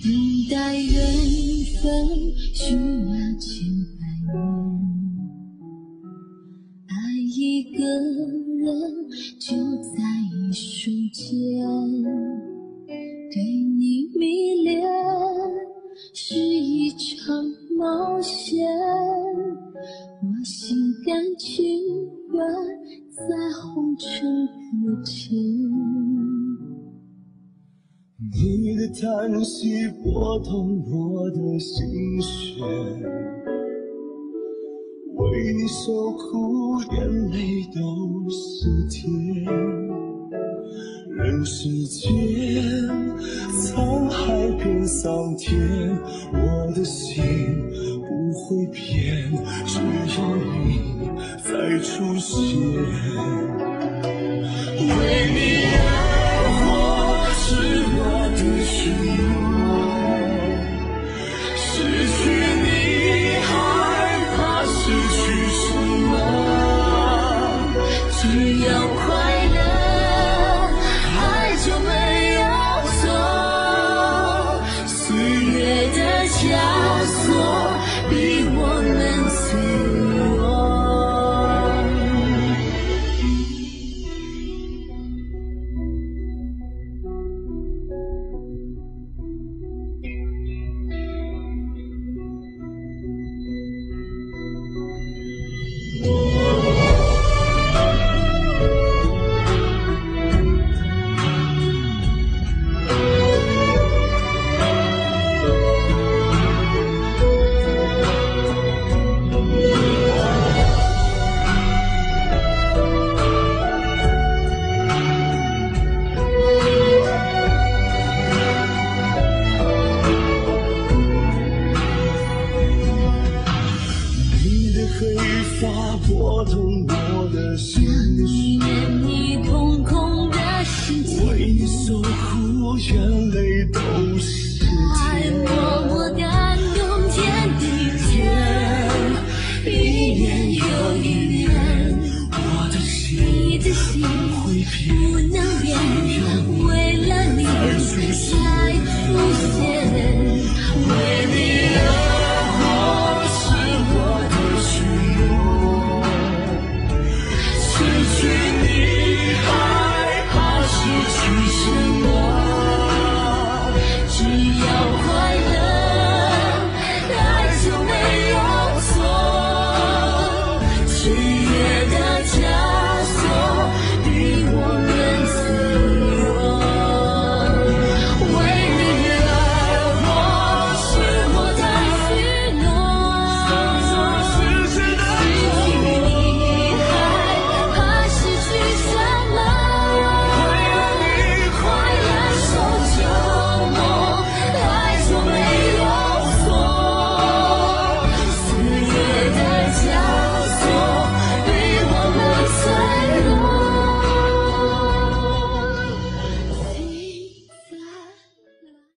等待缘分需要千百年，爱一个人就在一瞬间，对你迷恋是一场冒险，我心甘情愿在红尘搁浅。你的叹息拨动我的心弦，为你受苦，眼泪都是甜。人世间，沧海变桑田，我的心不会变，只要你再出现。you. 我的心。你痛空的。为你守，眼泪都是爱默默感动天地间，一年又一年，我的心，你的心会变。只要